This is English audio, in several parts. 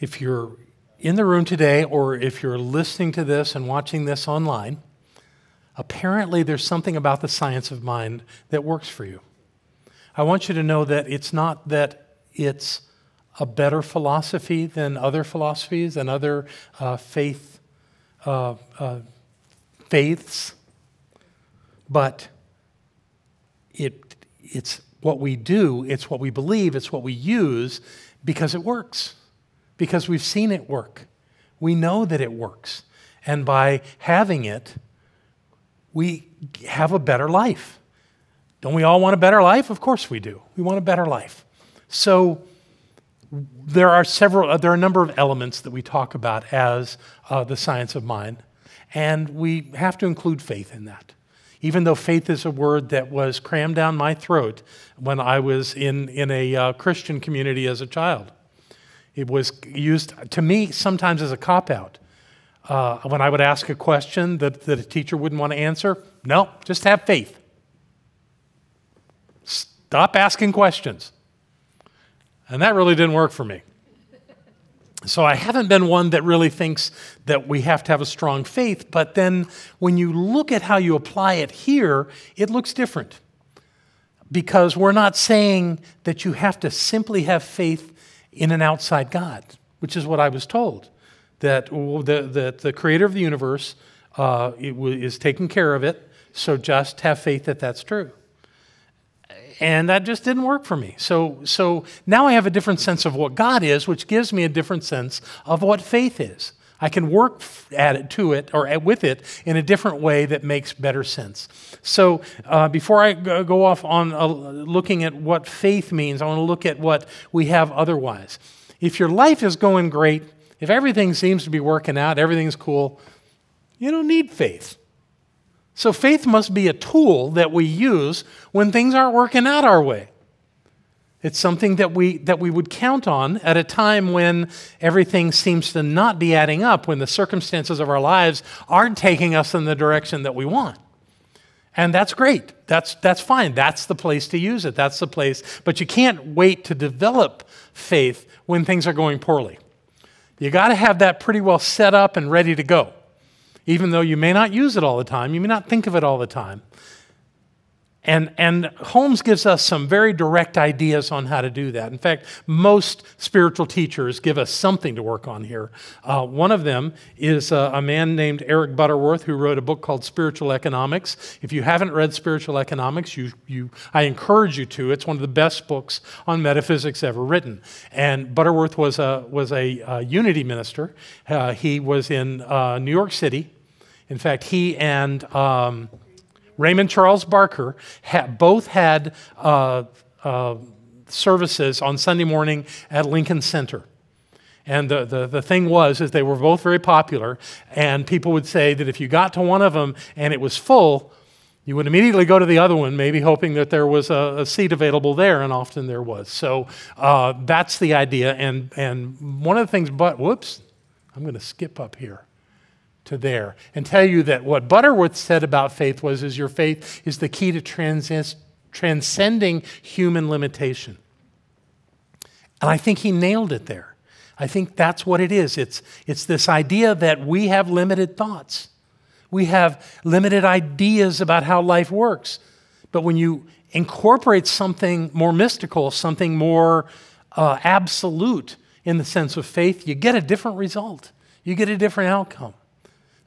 if you're in the room today or if you're listening to this and watching this online, apparently there's something about the science of mind that works for you. I want you to know that it's not that it's a better philosophy than other philosophies and other uh, faith uh, uh, faiths, but it, it's what we do, it's what we believe, it's what we use because it works, because we've seen it work. We know that it works. And by having it, we have a better life. Don't we all want a better life? Of course we do. We want a better life. So there are several, uh, there are a number of elements that we talk about as uh, the science of mind, and we have to include faith in that. Even though faith is a word that was crammed down my throat when I was in, in a uh, Christian community as a child. It was used to me sometimes as a cop out. Uh, when I would ask a question that, that a teacher wouldn't want to answer, no, just have faith. Stop asking questions. And that really didn't work for me. So I haven't been one that really thinks that we have to have a strong faith, but then when you look at how you apply it here, it looks different. Because we're not saying that you have to simply have faith in an outside God, which is what I was told. That the, the, the creator of the universe uh, is taking care of it, so just have faith that that's true and that just didn't work for me. So, so now I have a different sense of what God is, which gives me a different sense of what faith is. I can work at it, to it, or with it in a different way that makes better sense. So, uh, before I go off on uh, looking at what faith means, I want to look at what we have otherwise. If your life is going great, if everything seems to be working out, everything's cool, you don't need faith. So faith must be a tool that we use when things aren't working out our way. It's something that we, that we would count on at a time when everything seems to not be adding up, when the circumstances of our lives aren't taking us in the direction that we want. And that's great. That's, that's fine. That's the place to use it. That's the place. But you can't wait to develop faith when things are going poorly. You got to have that pretty well set up and ready to go even though you may not use it all the time, you may not think of it all the time. And, and Holmes gives us some very direct ideas on how to do that. In fact, most spiritual teachers give us something to work on here. Uh, one of them is uh, a man named Eric Butterworth who wrote a book called Spiritual Economics. If you haven't read Spiritual Economics, you, you, I encourage you to. It's one of the best books on metaphysics ever written. And Butterworth was a, was a uh, unity minister. Uh, he was in uh, New York City. In fact, he and um, Raymond Charles Barker both had uh, uh, services on Sunday morning at Lincoln Center. And the, the, the thing was is they were both very popular, and people would say that if you got to one of them and it was full, you would immediately go to the other one, maybe hoping that there was a, a seat available there, and often there was. So uh, that's the idea. And, and one of the things, but whoops, I'm going to skip up here to there and tell you that what Butterworth said about faith was is your faith is the key to trans- transcending human limitation. And I think he nailed it there. I think that's what it is. It's, it's this idea that we have limited thoughts. We have limited ideas about how life works. But when you incorporate something more mystical, something more uh, absolute in the sense of faith, you get a different result. You get a different outcome.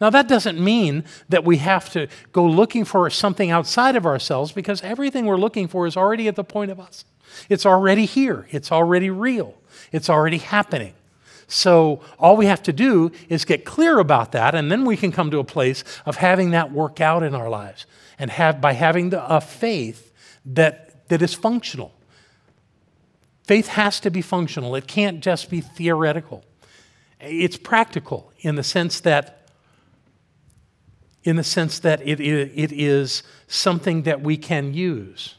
Now, that doesn't mean that we have to go looking for something outside of ourselves because everything we're looking for is already at the point of us. It's already here, it's already real, it's already happening. So, all we have to do is get clear about that, and then we can come to a place of having that work out in our lives and have, by having the, a faith that, that is functional. Faith has to be functional, it can't just be theoretical. It's practical in the sense that in the sense that it, it is something that we can use.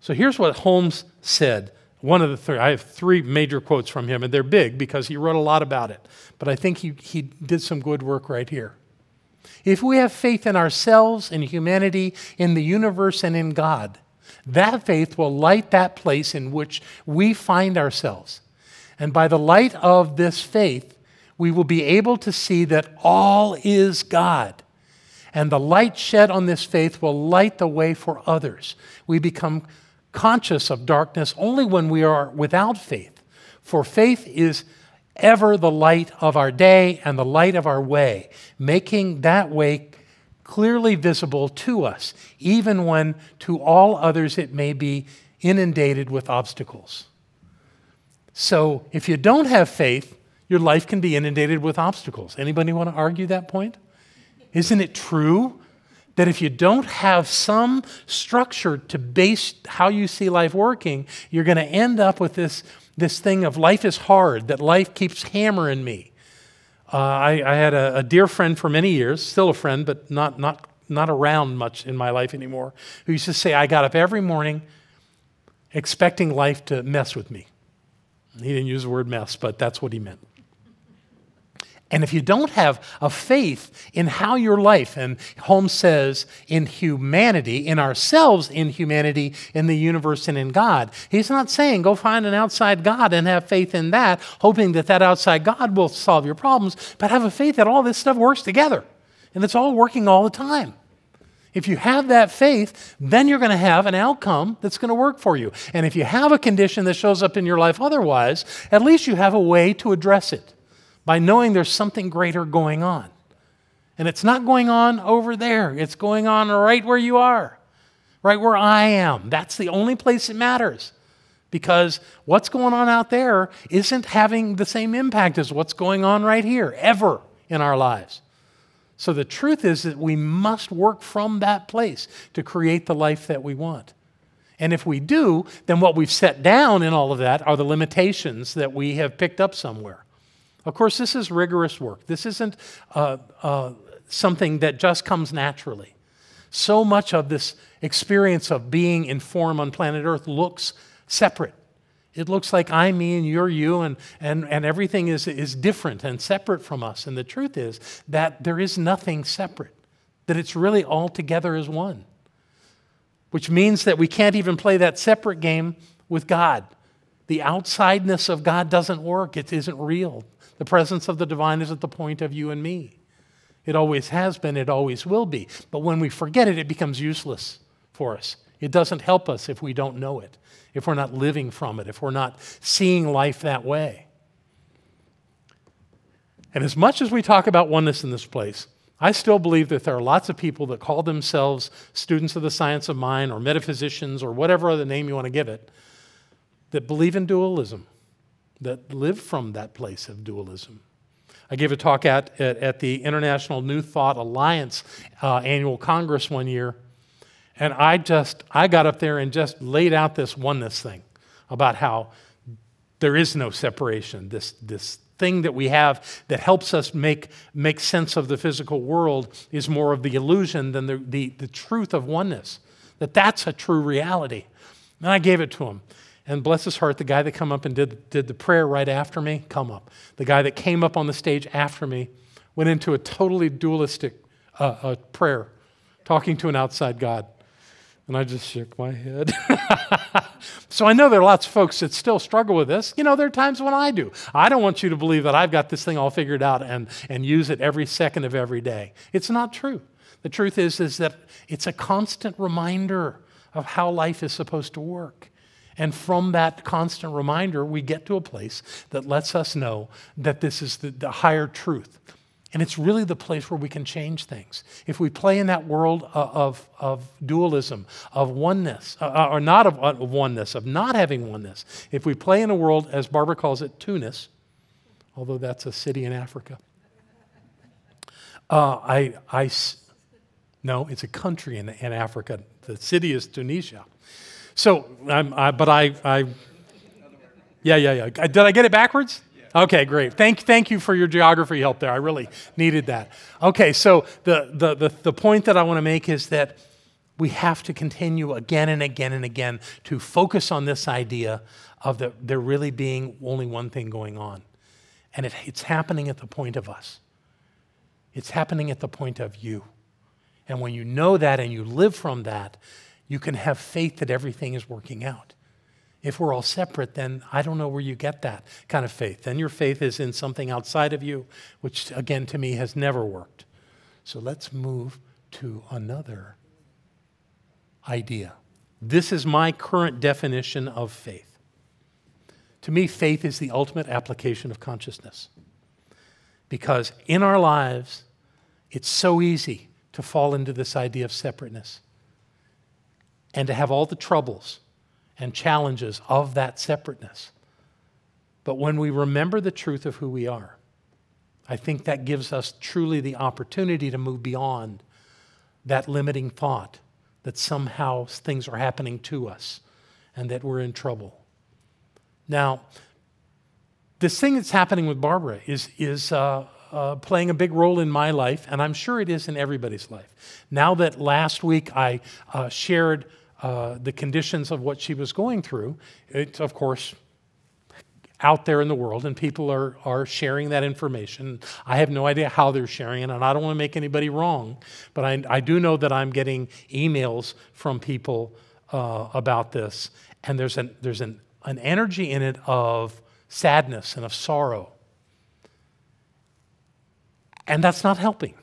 So here's what Holmes said. One of the three, I have three major quotes from him, and they're big because he wrote a lot about it. But I think he, he did some good work right here. If we have faith in ourselves, in humanity, in the universe, and in God, that faith will light that place in which we find ourselves. And by the light of this faith, we will be able to see that all is God. And the light shed on this faith will light the way for others. We become conscious of darkness only when we are without faith. For faith is ever the light of our day and the light of our way, making that way clearly visible to us, even when to all others it may be inundated with obstacles. So if you don't have faith, your life can be inundated with obstacles. Anybody want to argue that point? Isn't it true that if you don't have some structure to base how you see life working, you're going to end up with this, this thing of life is hard, that life keeps hammering me. Uh, I, I, had a, a dear friend for many years, still a friend, but not, not, not around much in my life anymore, who used to say, I got up every morning expecting life to mess with me. He didn't use the word mess, but that's what he meant. And if you don't have a faith in how your life, and Holmes says in humanity, in ourselves, in humanity, in the universe, and in God, he's not saying go find an outside God and have faith in that, hoping that that outside God will solve your problems, but have a faith that all this stuff works together and it's all working all the time. If you have that faith, then you're going to have an outcome that's going to work for you. And if you have a condition that shows up in your life otherwise, at least you have a way to address it by knowing there's something greater going on. And it's not going on over there, it's going on right where you are, right where I am. That's the only place it matters. Because what's going on out there isn't having the same impact as what's going on right here, ever in our lives. So the truth is that we must work from that place to create the life that we want. And if we do, then what we've set down in all of that are the limitations that we have picked up somewhere. Of course, this is rigorous work. This isn't uh, uh, something that just comes naturally. So much of this experience of being in form on planet Earth looks separate. It looks like I'm me and you're you, and, and, and everything is, is different and separate from us. And the truth is that there is nothing separate, that it's really all together as one, which means that we can't even play that separate game with God. The outsideness of God doesn't work, it isn't real. The presence of the divine is at the point of you and me. It always has been, it always will be. But when we forget it, it becomes useless for us. It doesn't help us if we don't know it, if we're not living from it, if we're not seeing life that way. And as much as we talk about oneness in this place, I still believe that there are lots of people that call themselves students of the science of mind or metaphysicians or whatever other name you want to give it that believe in dualism that live from that place of dualism. I gave a talk at, at, at the International New Thought Alliance uh, annual Congress one year, and I just, I got up there and just laid out this oneness thing about how there is no separation, this, this thing that we have that helps us make, make sense of the physical world is more of the illusion than the, the, the truth of oneness, that that's a true reality. And I gave it to him. And bless his heart, the guy that come up and did, did the prayer right after me, come up. The guy that came up on the stage after me went into a totally dualistic uh, uh, prayer, talking to an outside God. And I just shook my head. so I know there are lots of folks that still struggle with this. You know, there are times when I do. I don't want you to believe that I've got this thing all figured out and, and use it every second of every day. It's not true. The truth is, is that it's a constant reminder of how life is supposed to work. And from that constant reminder, we get to a place that lets us know that this is the, the higher truth. And it's really the place where we can change things. If we play in that world of, of, dualism, of oneness, uh, uh or not of, of, oneness, of not having oneness, if we play in a world, as Barbara calls it, Tunis, although that's a city in Africa, uh, I, I, no, it's a country in, in Africa. The city is Tunisia. So, I, but I, I, yeah, yeah, yeah. Did I get it backwards? Okay, great. Thank, thank you for your geography help there. I really needed that. Okay, so the, the, the, the point that I want to make is that we have to continue again and again and again to focus on this idea of the, there really being only one thing going on. And it, it's happening at the point of us, it's happening at the point of you. And when you know that and you live from that, you can have faith that everything is working out. If we're all separate, then I don't know where you get that kind of faith. Then your faith is in something outside of you, which again to me has never worked. So let's move to another idea. This is my current definition of faith. To me, faith is the ultimate application of consciousness. Because in our lives, it's so easy to fall into this idea of separateness and to have all the troubles and challenges of that separateness. But when we remember the truth of who we are, I think that gives us truly the opportunity to move beyond that limiting thought that somehow things are happening to us and that we're in trouble. Now, this thing that's happening with Barbara is, is uh, uh, playing a big role in my life, and I'm sure it is in everybody's life. Now that last week I uh, shared uh, the conditions of what she was going through, it's of course out there in the world, and people are, are sharing that information. I have no idea how they're sharing it, and I don't want to make anybody wrong, but I, I do know that I'm getting emails from people uh, about this, and there's, an, there's an, an energy in it of sadness and of sorrow. And that's not helping.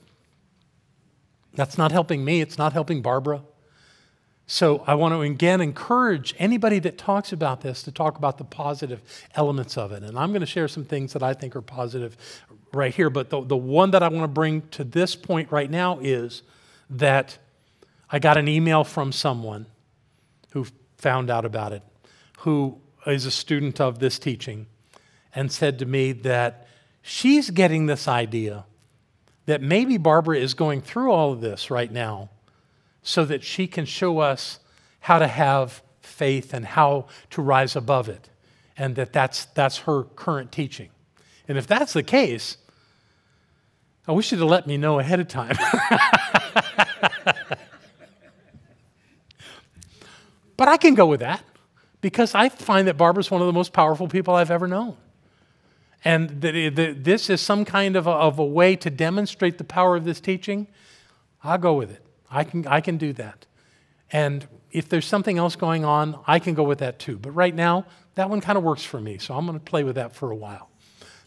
That's not helping me. It's not helping Barbara. So I want to again encourage anybody that talks about this to talk about the positive elements of it. And I'm going to share some things that I think are positive right here. But the, the one that I want to bring to this point right now is that I got an email from someone who found out about it, who is a student of this teaching, and said to me that she's getting this idea that maybe Barbara is going through all of this right now so that she can show us how to have faith and how to rise above it. And that that's, that's her current teaching. And if that's the case, I wish you'd have let me know ahead of time. but I can go with that because I find that Barbara's one of the most powerful people I've ever known. And that this is some kind of a, of a way to demonstrate the power of this teaching. I'll go with it. I can, I can do that. And if there's something else going on, I can go with that too. But right now, that one kind of works for me, so I'm going to play with that for a while.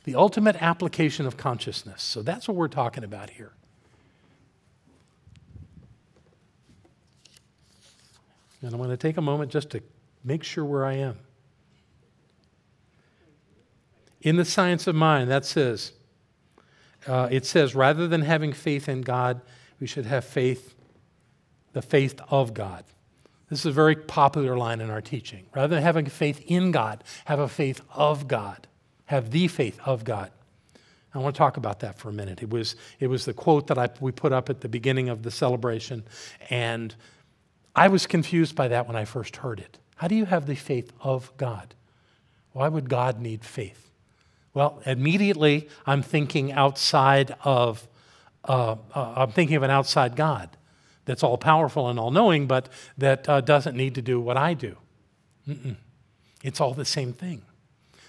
The ultimate application of consciousness. So that's what we're talking about here. And I'm going to take a moment just to make sure where I am. In the science of mind, that says, uh, it says, rather than having faith in God, we should have faith the faith of God. This is a very popular line in our teaching. Rather than having faith in God, have a faith of God. Have the faith of God. I want to talk about that for a minute. It was, it was the quote that I, we put up at the beginning of the celebration, and I was confused by that when I first heard it. How do you have the faith of God? Why would God need faith? Well, immediately I'm thinking outside of, uh, uh, I'm thinking of an outside God that's all powerful and all knowing, but that uh, doesn't need to do what I do. Mm-mm. It's all the same thing.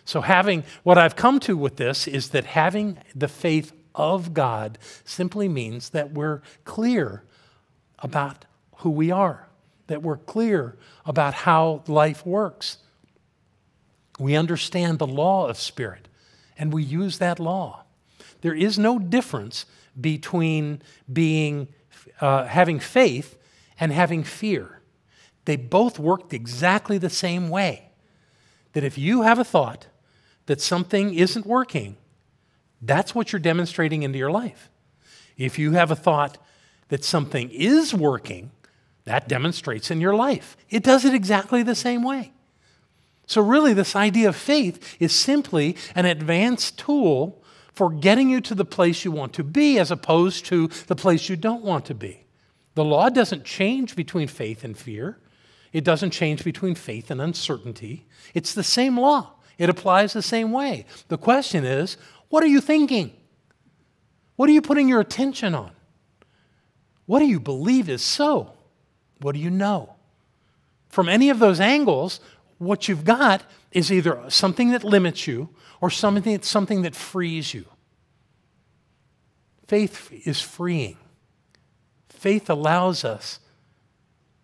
So, having what I've come to with this is that having the faith of God simply means that we're clear about who we are, that we're clear about how life works. We understand the law of spirit, and we use that law. There is no difference between being uh, having faith and having fear. They both worked exactly the same way. That if you have a thought that something isn't working, that's what you're demonstrating into your life. If you have a thought that something is working, that demonstrates in your life. It does it exactly the same way. So, really, this idea of faith is simply an advanced tool for getting you to the place you want to be as opposed to the place you don't want to be. The law doesn't change between faith and fear, it doesn't change between faith and uncertainty. It's the same law, it applies the same way. The question is what are you thinking? What are you putting your attention on? What do you believe is so? What do you know? From any of those angles, what you've got is either something that limits you or something, something that frees you. Faith is freeing. Faith allows us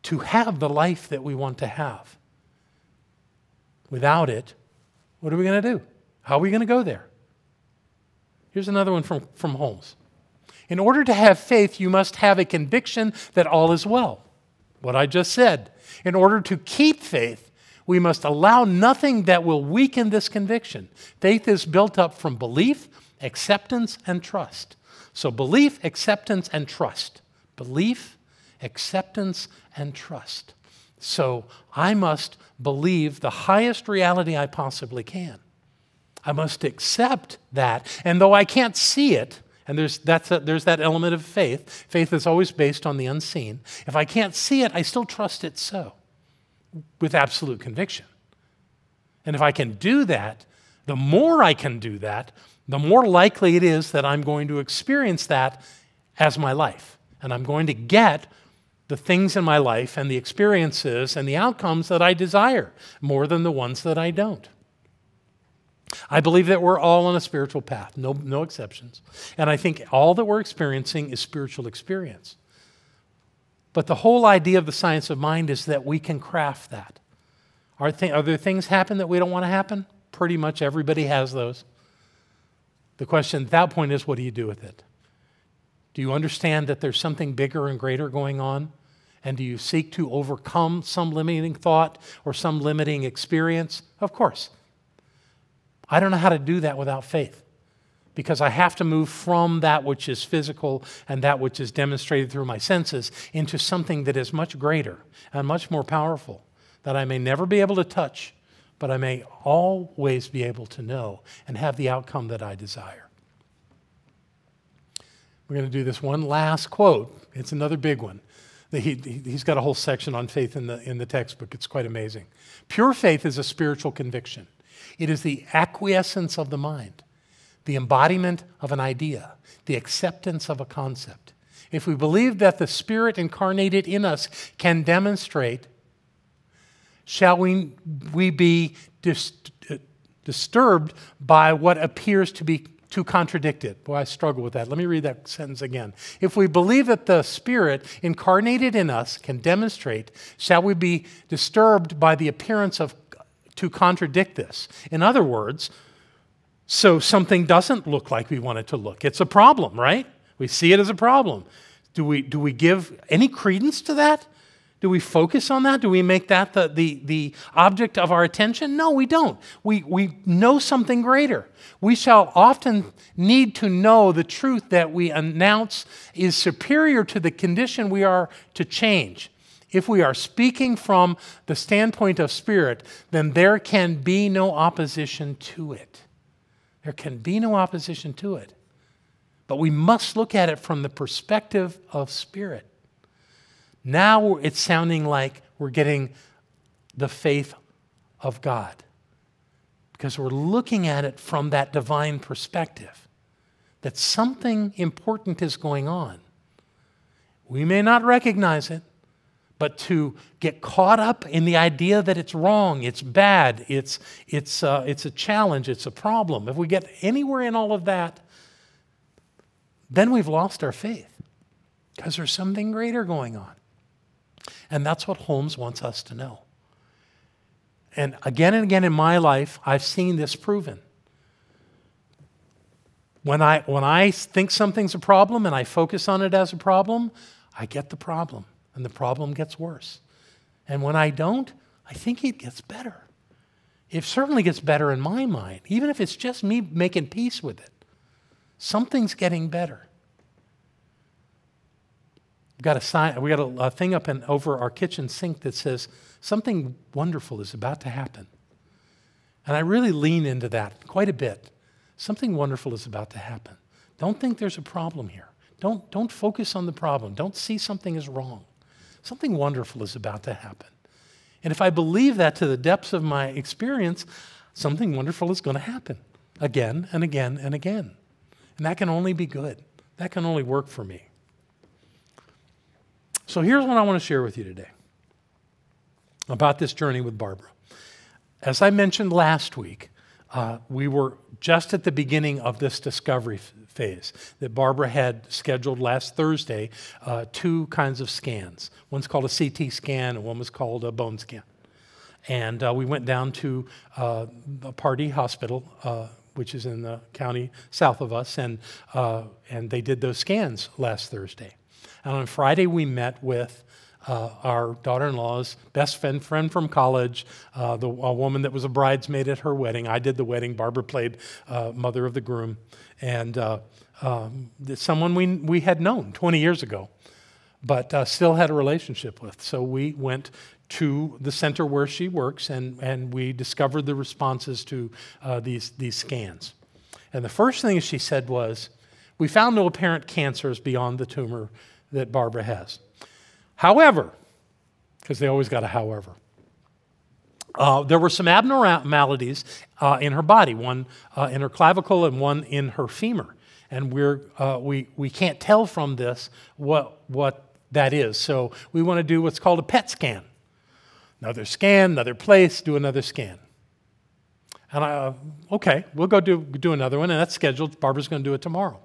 to have the life that we want to have. Without it, what are we going to do? How are we going to go there? Here's another one from, from Holmes. In order to have faith, you must have a conviction that all is well. What I just said. In order to keep faith, we must allow nothing that will weaken this conviction. Faith is built up from belief, acceptance, and trust. So, belief, acceptance, and trust. Belief, acceptance, and trust. So, I must believe the highest reality I possibly can. I must accept that. And though I can't see it, and there's, that's a, there's that element of faith. Faith is always based on the unseen. If I can't see it, I still trust it so with absolute conviction. And if I can do that, the more I can do that, the more likely it is that I'm going to experience that as my life. And I'm going to get the things in my life and the experiences and the outcomes that I desire more than the ones that I don't. I believe that we're all on a spiritual path, no, no exceptions. And I think all that we're experiencing is spiritual experience. But the whole idea of the science of mind is that we can craft that. Are, th- are there things happen that we don't want to happen? Pretty much everybody has those. The question at that point is what do you do with it? Do you understand that there's something bigger and greater going on? And do you seek to overcome some limiting thought or some limiting experience? Of course. I don't know how to do that without faith because I have to move from that which is physical and that which is demonstrated through my senses into something that is much greater and much more powerful that I may never be able to touch, but I may always be able to know and have the outcome that I desire. We're going to do this one last quote. It's another big one. He, he's got a whole section on faith in the, in the textbook. It's quite amazing. Pure faith is a spiritual conviction. It is the acquiescence of the mind, the embodiment of an idea, the acceptance of a concept. If we believe that the Spirit incarnated in us can demonstrate, shall we, we be dis- disturbed by what appears to be too contradicted? Boy, I struggle with that. Let me read that sentence again. If we believe that the Spirit incarnated in us can demonstrate, shall we be disturbed by the appearance of to contradict this. In other words, so something doesn't look like we want it to look. It's a problem, right? We see it as a problem. Do we, do we give any credence to that? Do we focus on that? Do we make that the, the, the object of our attention? No, we don't. We, we know something greater. We shall often need to know the truth that we announce is superior to the condition we are to change. If we are speaking from the standpoint of spirit, then there can be no opposition to it. There can be no opposition to it. But we must look at it from the perspective of spirit. Now it's sounding like we're getting the faith of God because we're looking at it from that divine perspective that something important is going on. We may not recognize it, but to get caught up in the idea that it's wrong, it's bad, it's, it's, uh, it's a challenge, it's a problem, if we get anywhere in all of that, then we've lost our faith because there's something greater going on. And that's what Holmes wants us to know. And again and again in my life, I've seen this proven. When I, when I think something's a problem and I focus on it as a problem, I get the problem and the problem gets worse. And when I don't, I think it gets better. It certainly gets better in my mind, even if it's just me making peace with it. Something's getting better. We've got a sign, we got a, a thing up and over our kitchen sink that says something wonderful is about to happen. And I really lean into that quite a bit. Something wonderful is about to happen. Don't think there's a problem here. Don't, don't focus on the problem. Don't see something as wrong. Something wonderful is about to happen. And if I believe that to the depths of my experience, something wonderful is going to happen again and again and again. And that can only be good. That can only work for me. So here's what I want to share with you today about this journey with Barbara. As I mentioned last week, uh, we were just at the beginning of this discovery phase that Barbara had scheduled last Thursday uh, two kinds of scans. One's called a CT scan, and one was called a bone scan. And uh, we went down to uh, the Pardee Hospital, uh, which is in the county south of us, and, uh, and they did those scans last Thursday. And on Friday, we met with uh, our daughter-in-law's best friend, friend from college, uh, the, a woman that was a bridesmaid at her wedding. I did the wedding. Barbara played uh, mother of the groom, and uh, um, someone we, we had known 20 years ago, but uh, still had a relationship with. So we went to the center where she works, and, and we discovered the responses to uh, these, these scans. And the first thing she said was, we found no apparent cancers beyond the tumor that Barbara has. However, because they always got a however, uh, there were some abnormalities uh, in her body, one uh, in her clavicle and one in her femur. And we're, uh, we, we can't tell from this what, what that is. So we want to do what's called a PET scan. Another scan, another place, do another scan. And I, uh, okay, we'll go do, do another one, and that's scheduled. Barbara's going to do it tomorrow.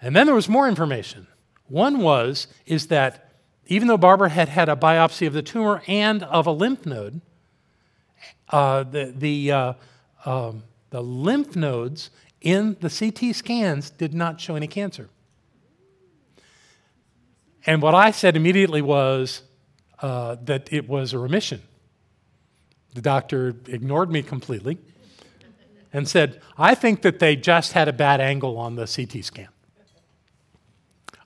And then there was more information. One was is that even though Barbara had had a biopsy of the tumor and of a lymph node, uh, the, the, uh, um, the lymph nodes in the CT scans did not show any cancer. And what I said immediately was uh, that it was a remission. The doctor ignored me completely and said, I think that they just had a bad angle on the CT scan.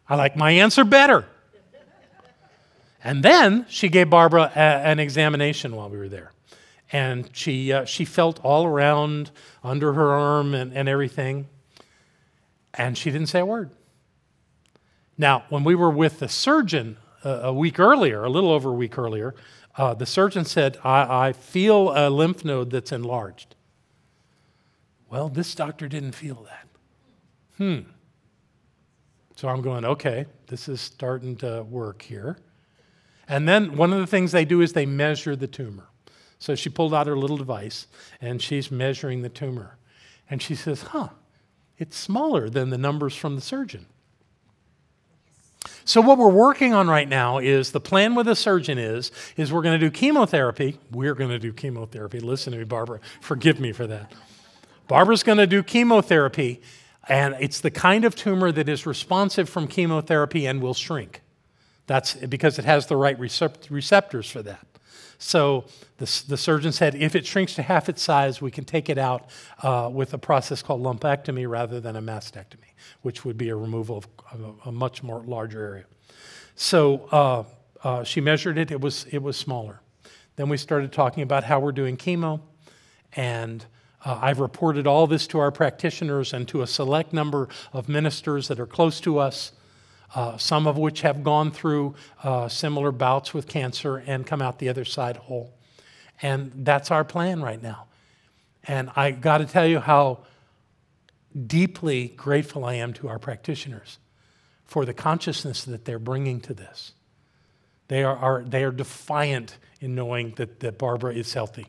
I like my answer better. And then she gave Barbara a, an examination while we were there. And she, uh, she felt all around under her arm and, and everything. And she didn't say a word. Now, when we were with the surgeon uh, a week earlier, a little over a week earlier, uh, the surgeon said, I, I feel a lymph node that's enlarged. Well, this doctor didn't feel that. Hmm. So I'm going, okay, this is starting to work here. And then one of the things they do is they measure the tumor. So she pulled out her little device and she's measuring the tumor. And she says, huh, it's smaller than the numbers from the surgeon. So what we're working on right now is the plan with the surgeon is is we're going to do chemotherapy. We're going to do chemotherapy. Listen to me, Barbara. Forgive me for that. Barbara's going to do chemotherapy and it's the kind of tumor that is responsive from chemotherapy and will shrink. That's because it has the right receptors for that. So the, the, surgeon said if it shrinks to half its size, we can take it out uh, with a process called lumpectomy rather than a mastectomy, which would be a removal of, a, a much more larger area. So uh, uh, she measured it, it was, it was smaller. Then we started talking about how we're doing chemo and uh, I've reported all this to our practitioners and to a select number of ministers that are close to us, uh, some of which have gone through uh, similar bouts with cancer and come out the other side whole. And that's our plan right now. And I got to tell you how deeply grateful I am to our practitioners for the consciousness that they're bringing to this. They are, are, they are defiant in knowing that, that Barbara is healthy.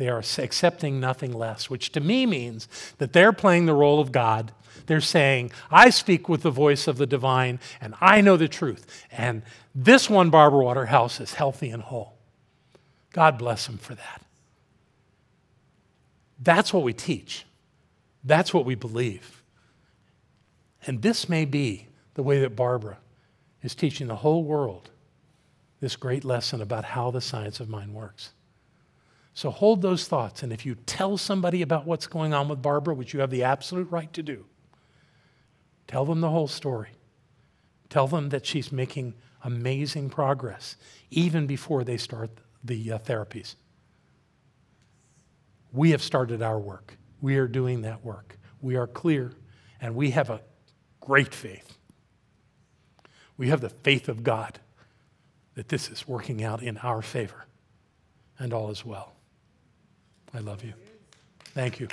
They are accepting nothing less, which to me means that they're playing the role of God. They're saying, I speak with the voice of the divine, and I know the truth. And this one, Barbara Waterhouse, is healthy and whole. God bless them for that. That's what we teach. That's what we believe. And this may be the way that Barbara is teaching the whole world this great lesson about how the science of mind works. So hold those thoughts. And if you tell somebody about what's going on with Barbara, which you have the absolute right to do, tell them the whole story. Tell them that she's making amazing progress, even before they start the uh, therapies. We have started our work. We are doing that work. We are clear, and we have a great faith. We have the faith of God that this is working out in our favor, and all is well. I love you. Thank you.